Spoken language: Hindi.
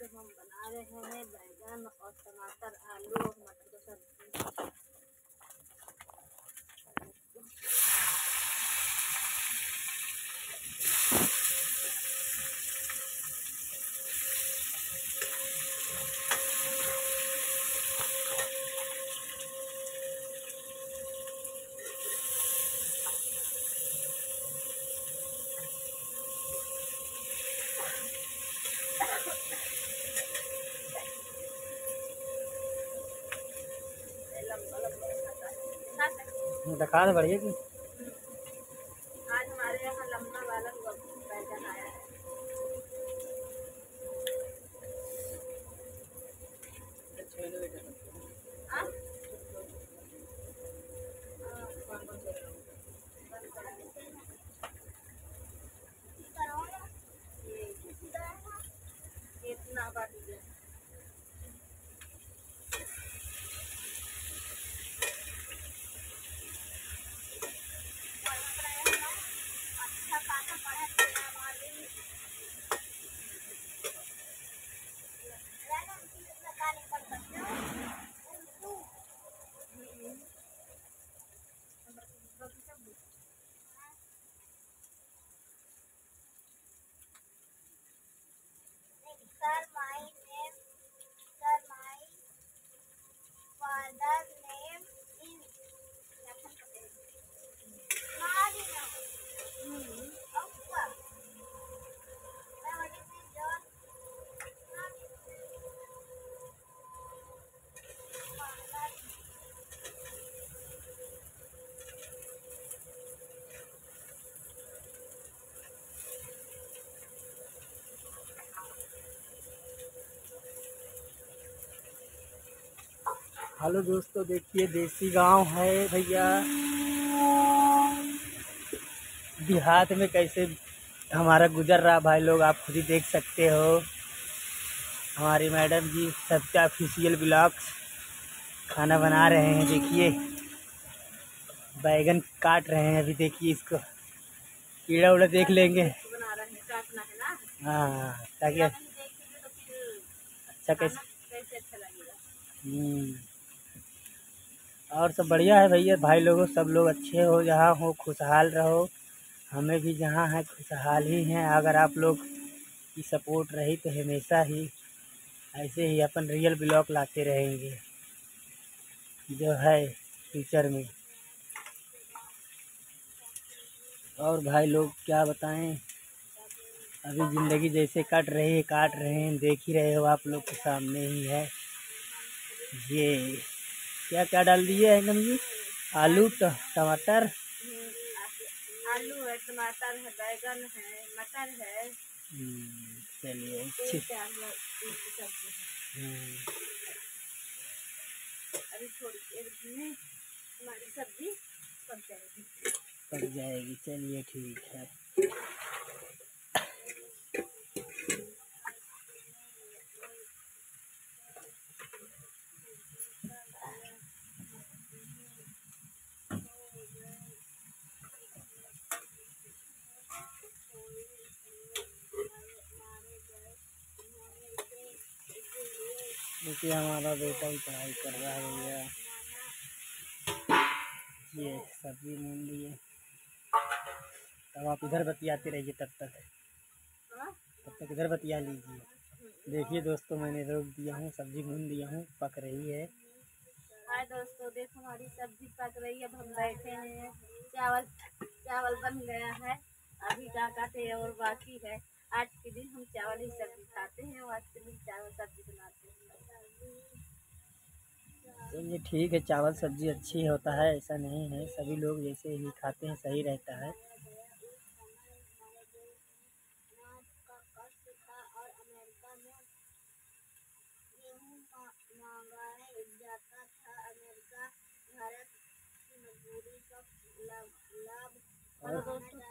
दोस्तों हम बना रहे हैं बैंगन और टमाटर आलू और मटर की सब्ज़ी। दिखा दे बढ़िया की हेलो दोस्तों देखिए देसी गाँव है भैया। देहात में कैसे हमारा गुजर रहा भाई लोग आप खुद ही देख सकते हो। हमारी madam ji Satya official blogs खाना बना रहे हैं देखिए। बैगन काट रहे हैं अभी देखिए इसको। कीड़ा उड़ा देख लेंगे। हैं ताकि तो अच्छा कैसे खाना कैसे अच्छा लगेगा हम्म। और सब बढ़िया है भैया। भाई लोगों, सब लोग अच्छे हो जहाँ हो, खुशहाल रहो। हमें भी जहाँ है, खुशहाल ही हैं। अगर आप लोग की सपोर्ट रही तो हमेशा ही ऐसे ही अपन रियल ब्लॉग लाते रहेंगे। जो है फ्यूचर में। और भाई लोग, क्या बताएँ? अभी ज़िंदगी जैसे कट रही है काट रहे हैं। देख ही रहे हो आप लोग के सामने ही है। ये क्या क्या डाल दिए है एकदम जी? आलू टमाटर। हम्म, आलू है टमाटर है बैगन है मटर है। हम्म, चलिए हम्म, अभी थोड़ी देर में हमारी सब्ज़ी पक जाएगी। पक जाएगी चलिए ठीक है। देखिए हमारा बेटा भी पढ़ाई कर रहा है भैया। ये सब्ज़ी मूल लिए तब आप इधर बतियाते रहिए तब तक। हाँ? तब तक इधर बतिया लीजिए। देखिए दोस्तों मैंने रोक दिया हूँ सब्ज़ी भून दिया हूँ पक रही है। हाय दोस्तों देखो हमारी सब्ज़ी पक रही है। अब हम बैठे हैं। चावल चावल बन गया है। अभी का काटे और बाकी है। आज के दिन हम चावल ही सब्ज़ी खाते हैं और आज के दिन चावल सब्ज़ी बनाते हैं। चलिए ठीक है चावल सब्ज़ी अच्छी होता है ऐसा नहीं है। सभी लोग जैसे ही खाते हैं सही रहता है। और अमेरिका